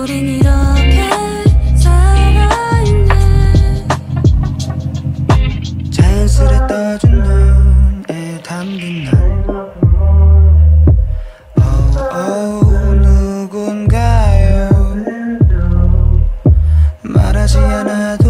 우린 이렇게 살아있네. 자연스레 떠준 눈에 담긴 날. oh, 누군가요? 말하지 않아도